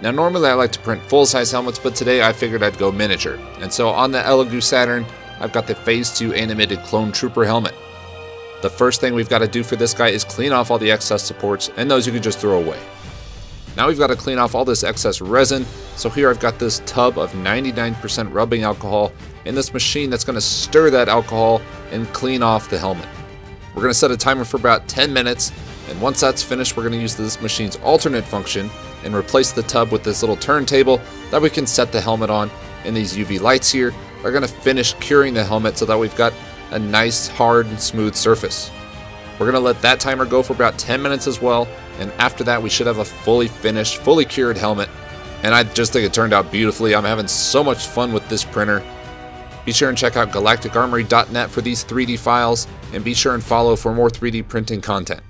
Now normally I like to print full-size helmets, but today I figured I'd go miniature. And so on the Elegoo Saturn, I've got the Phase 2 animated Clone Trooper helmet. The first thing we've got to do for this guy is clean off all the excess supports, and those you can just throw away. Now we've got to clean off all this excess resin, so here I've got this tub of 99% rubbing alcohol in this machine that's going to stir that alcohol and clean off the helmet. We're going to set a timer for about 10 minutes, and once that's finished, we're going to use this machine's alternate function and replace the tub with this little turntable that we can set the helmet on. And these UV lights here are going to finish curing the helmet so that we've got a nice, hard, and smooth surface. We're going to let that timer go for about 10 minutes as well, and after that we should have a fully finished, fully cured helmet. And I just think it turned out beautifully. I'm having so much fun with this printer. Be sure and check out galacticarmory.net for these 3D files, and be sure and follow for more 3D printing content.